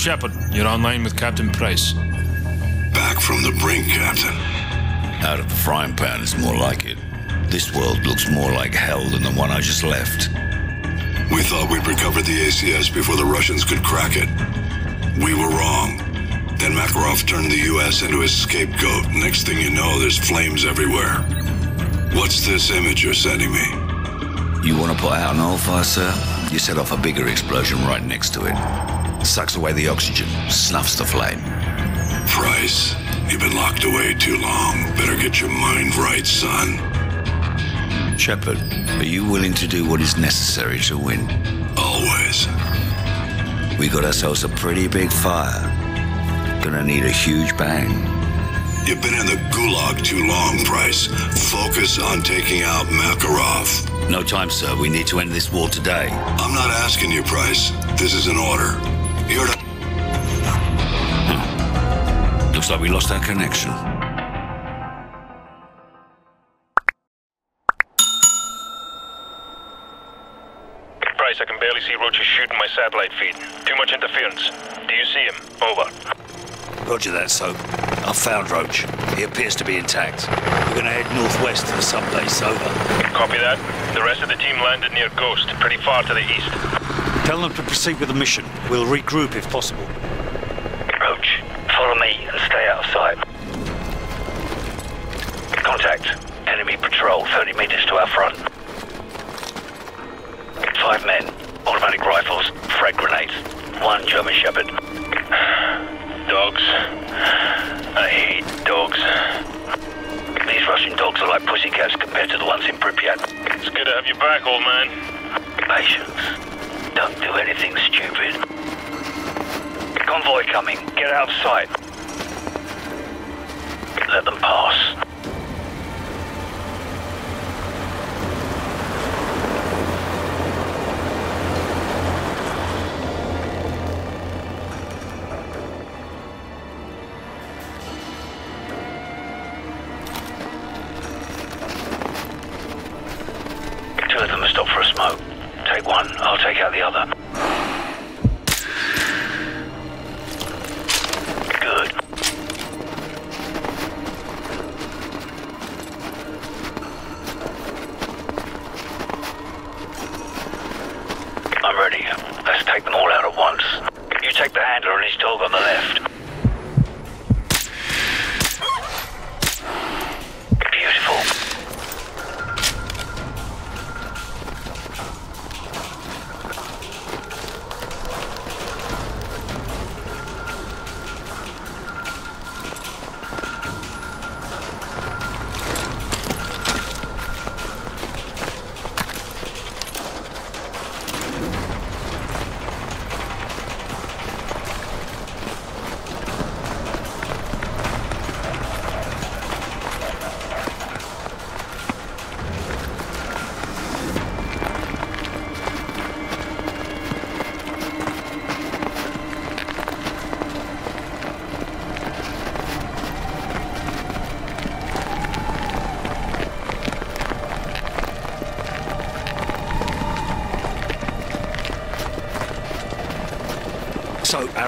Shepherd, you're online with Captain Price. Back from the brink, Captain. Out of the frying pan is more like it. This world looks more like hell than the one I just left. We thought we'd recovered the ACS before the Russians could crack it. We were wrong. Then Makarov turned the US into his scapegoat. Next thing you know, there's flames everywhere. What's this image you're sending me? You want to put out an oil fire, sir? You set off a bigger explosion right next to it. Sucks away the oxygen, snuffs the flame. Price, you've been locked away too long. Better get your mind right, son. Shepherd, are you willing to do what is necessary to win? Always. We got ourselves a pretty big fire. Gonna need a huge bang. You've been in the gulag too long, Price. Focus on taking out Makarov. No time, sir. We need to end this war today. I'm not asking you, Price. This is an order. Looks like we lost our connection. Price, I can barely see Roach shooting my satellite feed. Too much interference. Do you see him? Over. Roger that, Soap. I've found Roach. He appears to be intact. We're gonna head northwest to the subbase. Over. Copy that. The rest of the team landed near Ghost, pretty far to the east. Tell them to proceed with the mission. We'll regroup if possible. Roach, follow me and stay out of sight. Contact. Enemy patrol 30 meters to our front. Five men, automatic rifles, frag grenades. One German Shepherd. Dogs. I hate dogs. These Russian dogs are like pussycats compared to the ones in Pripyat. It's good to have you back, old man. Patience. Don't do anything stupid. Convoy coming. Get out of sight. Let them pass. aliada.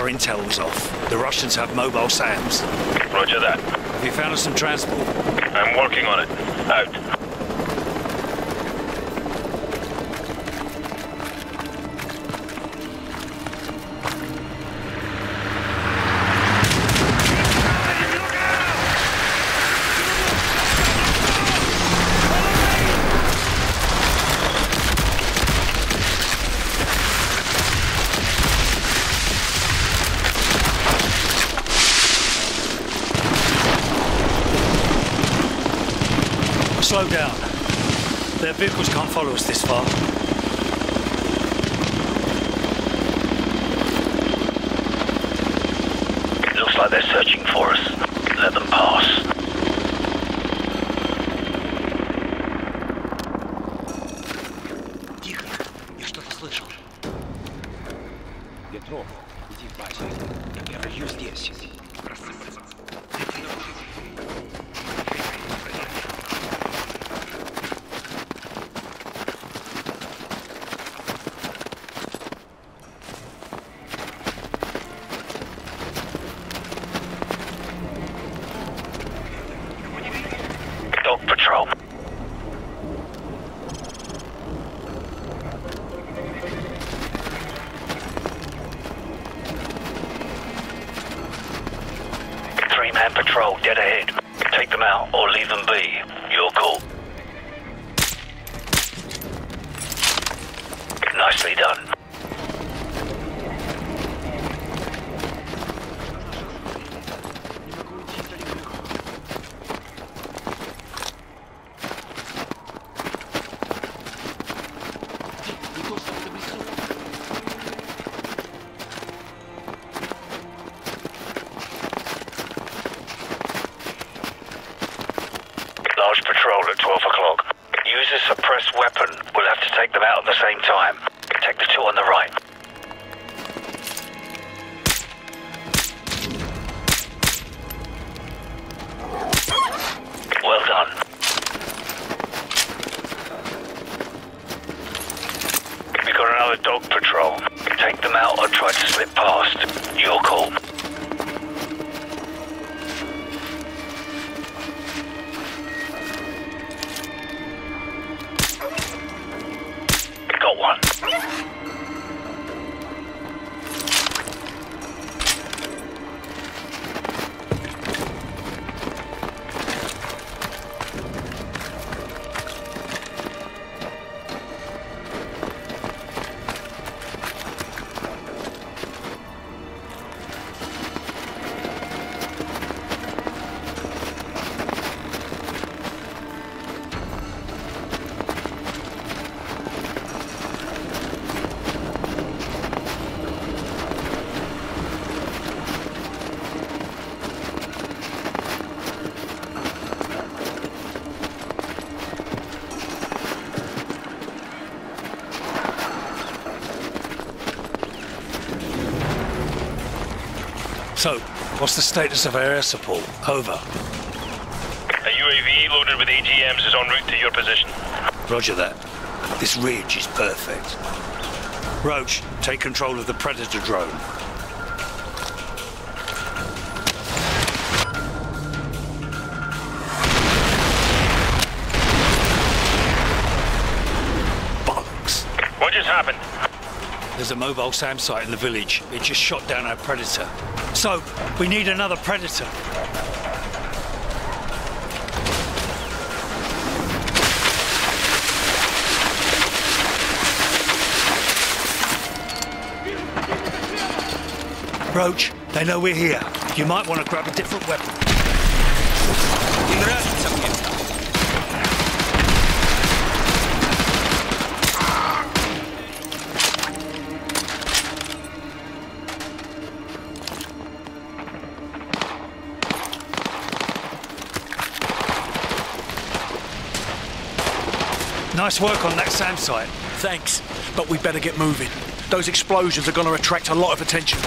Our intel was off. The Russians have mobile SAMs. Roger that. Have you found us some transport? I'm working on it. Out. Slow down. Their vehicles can't follow us this far. Looks like they're searching for us. Let them pass. Тихо, я что-то слышал. Петров, иди в базе. Я рожу здесь. Просыпаться. Three-man patrol dead ahead. Take them out or leave them be. Your call. Nicely done. Patrol at 12 o'clock. Use a suppressed weapon. We'll have to take them out at the same time. Take the two on the right. Well done. We got another dog patrol. Take them out or try to slip past. Your call. So, what's the status of our air support? Over. A UAV loaded with AGMs is en route to your position. Roger that. This ridge is perfect. Roach, take control of the Predator drone. Bollocks. What just happened? There's a mobile SAM site in the village. It just shot down our Predator. So, we need another Predator. Roach, they know we're here. You might want to grab a different weapon. Nice work on that SAM site. Thanks, but we better get moving. Those explosions are going to attract a lot of attention.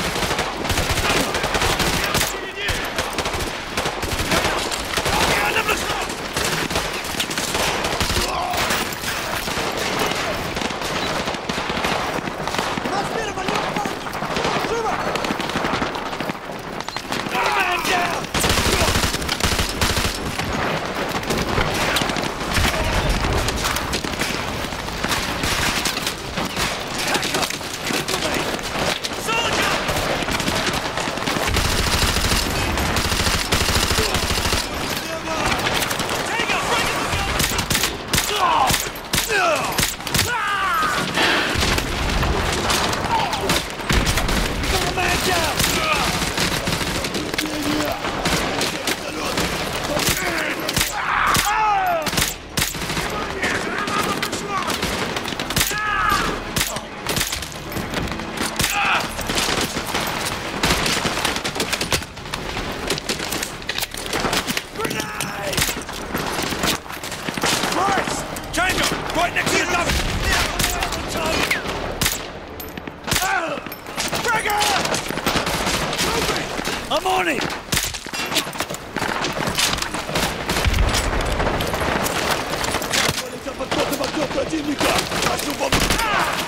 Любовь!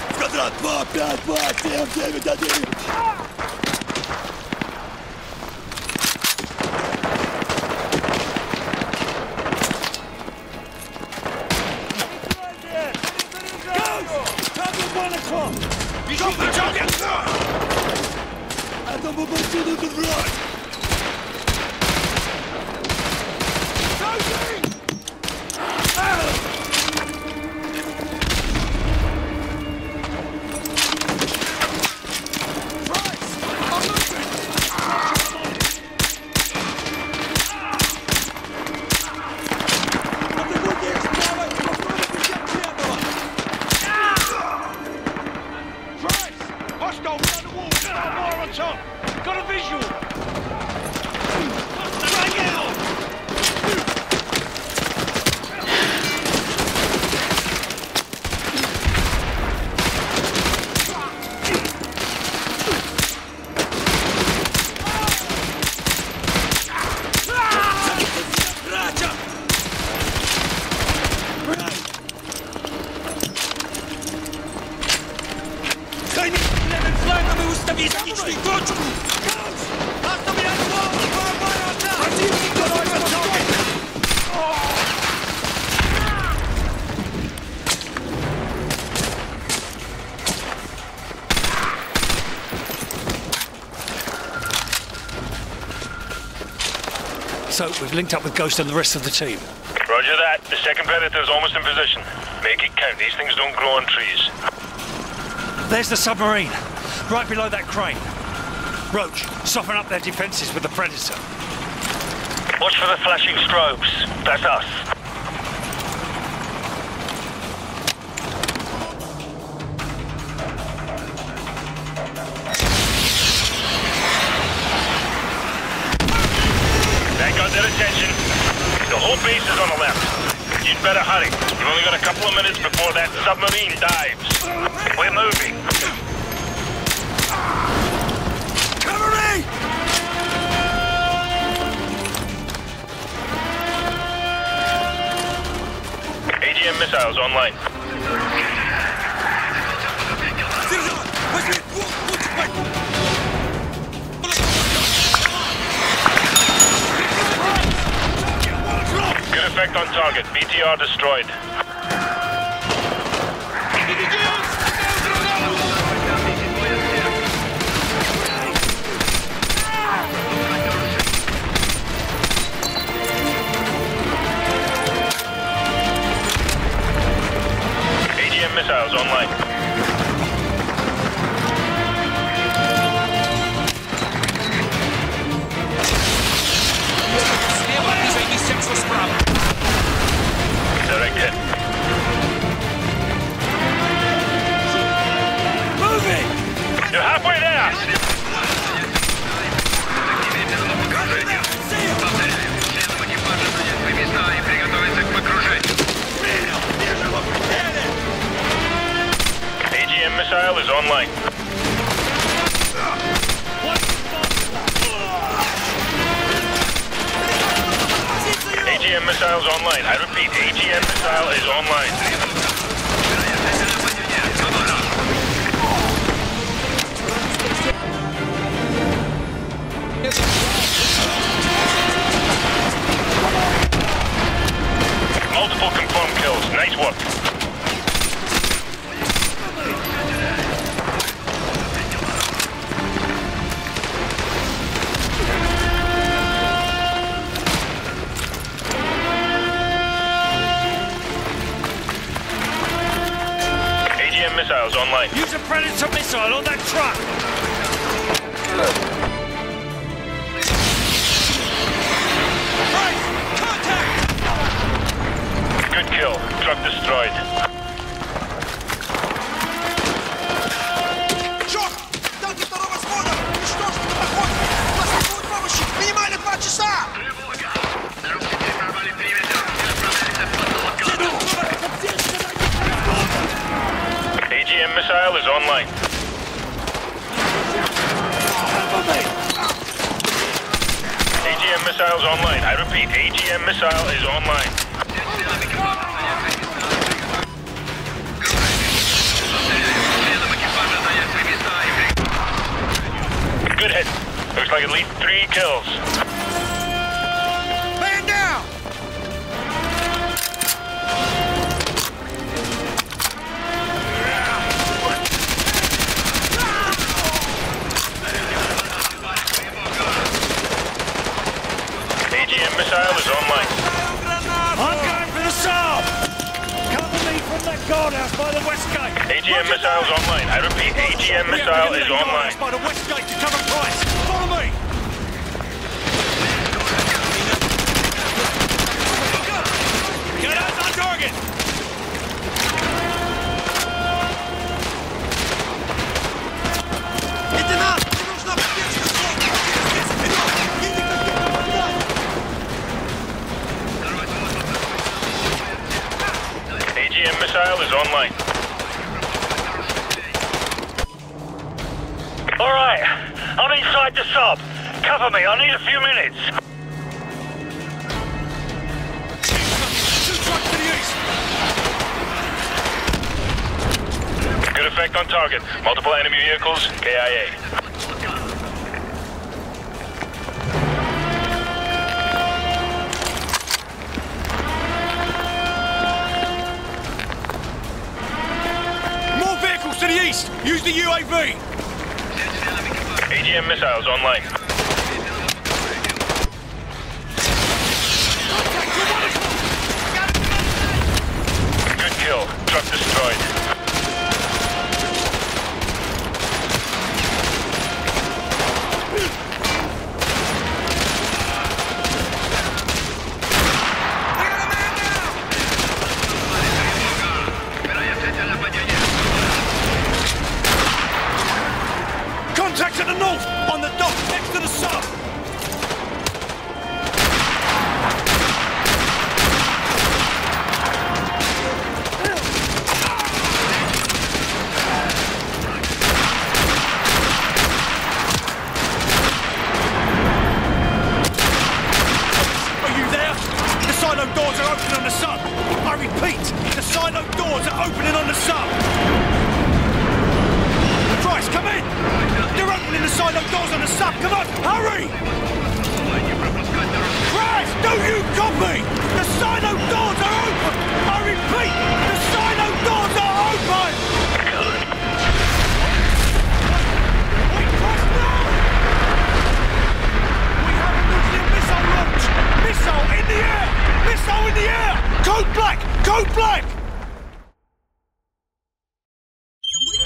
В квадрат 2, 5, 2, 7, 9, 1! Linked up with Ghost and the rest of the team. Roger that. The second Predator's almost in position. Make it count. These things don't grow on trees. There's the submarine, right below that crane. Roach, soften up their defenses with the Predator. Watch for the flashing strobes. That's us. You'd better hurry. You've only got a couple of minutes before that submarine dives. We're moving. Cover me! AGM missiles online. Effect on target. BTR destroyed. Online. AGM missiles online. I repeat, AGM missile is online. Multiple confirmed kills. Nice work. Online. Use a missile on that truck! Repeat, AGM missile is online. Good hit. Looks like at least three kills. Vehicles, KIA. More vehicles to the east! Use the UAV! AGM missiles online.